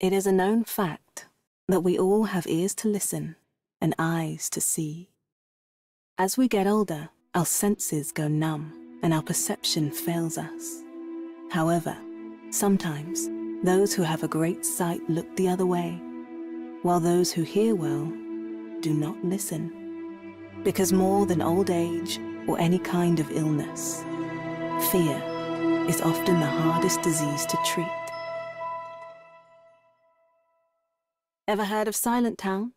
It is a known fact that we all have ears to listen and eyes to see. As we get older, our senses go numb and our perception fails us. However, sometimes those who have a great sight look the other way, while those who hear well do not listen. Because more than old age or any kind of illness, fear is often the hardest disease to treat. Ever heard of Silentown?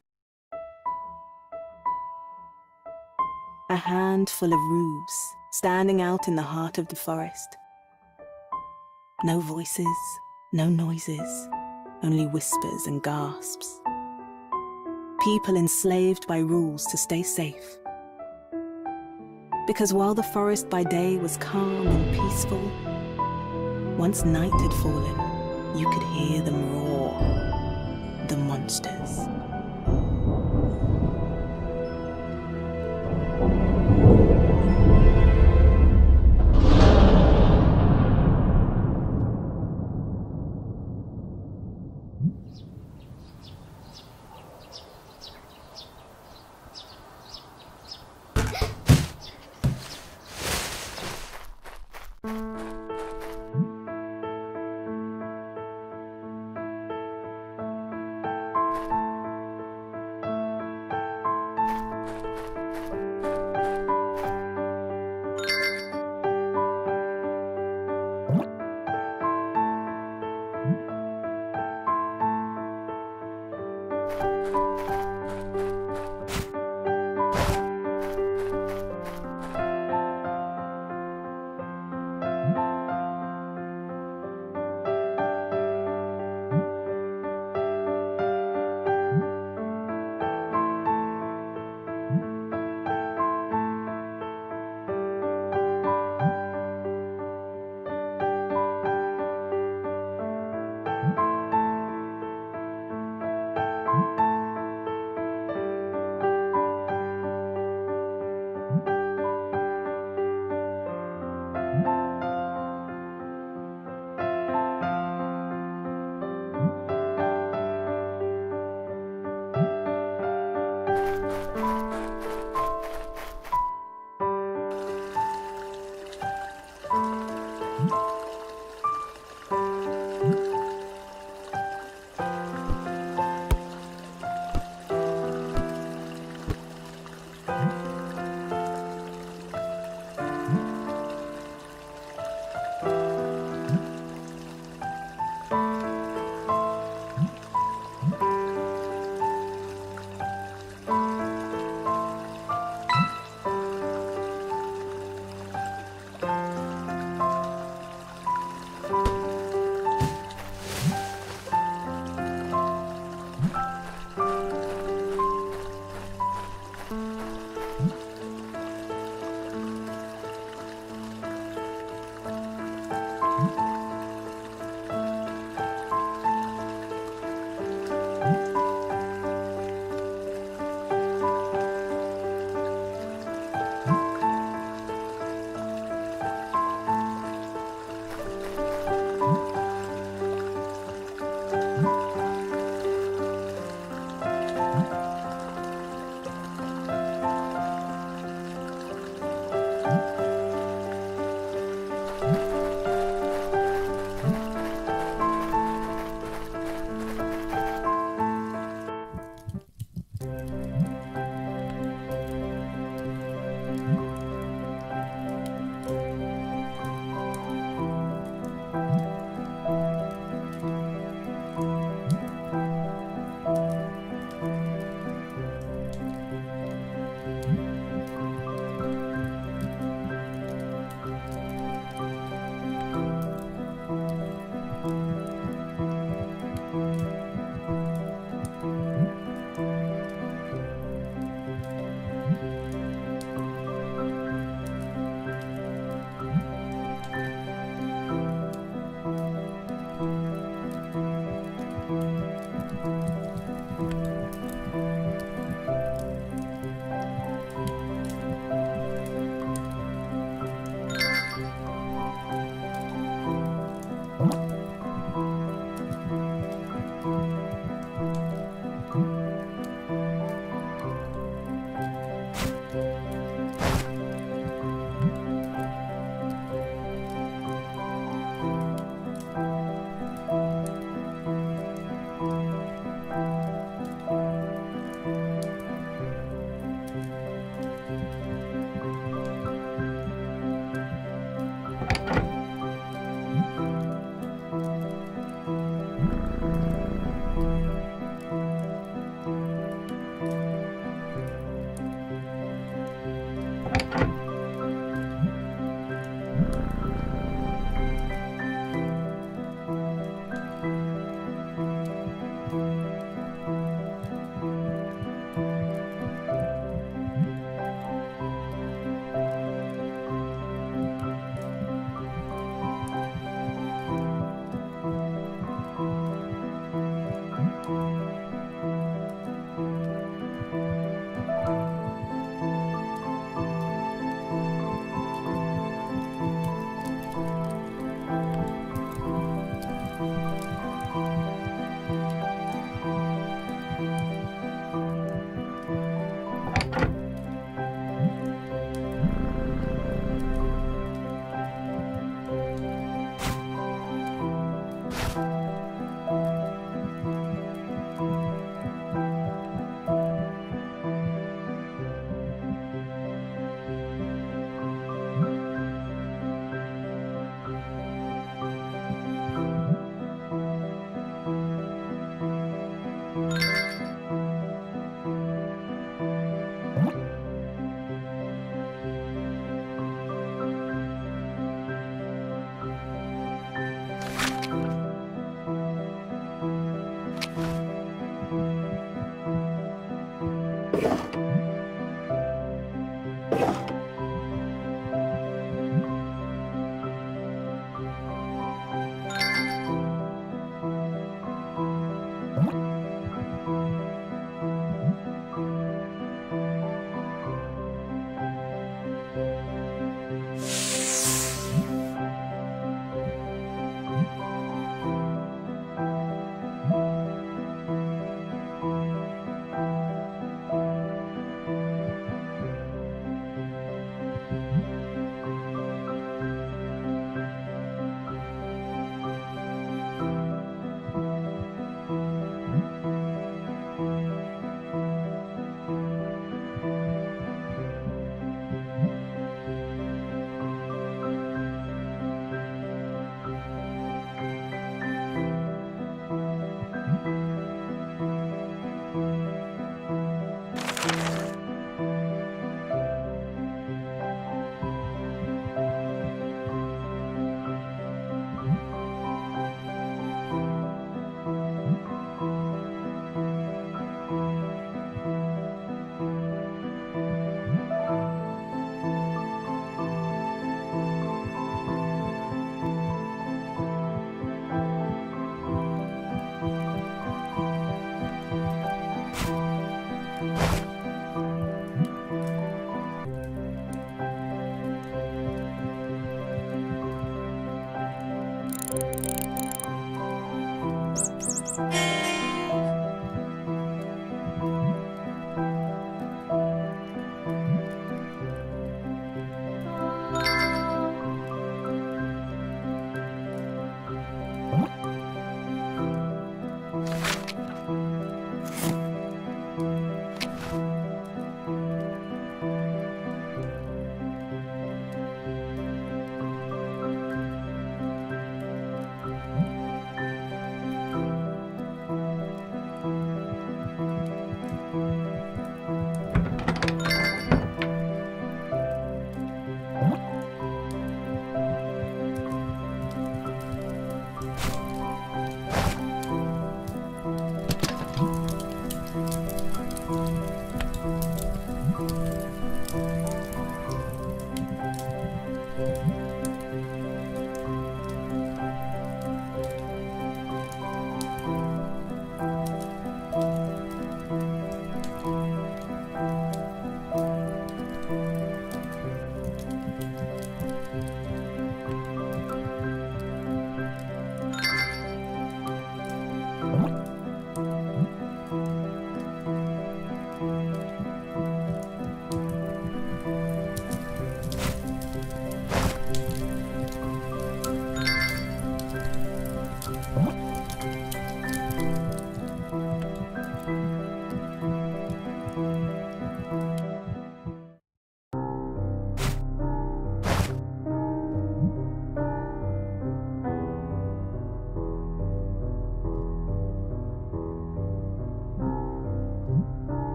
A handful of roofs standing out in the heart of the forest. No voices, no noises, only whispers and gasps. People enslaved by rules to stay safe. Because while the forest by day was calm and peaceful, once night had fallen, you could hear them roar. The monsters.